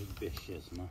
ambitious, man.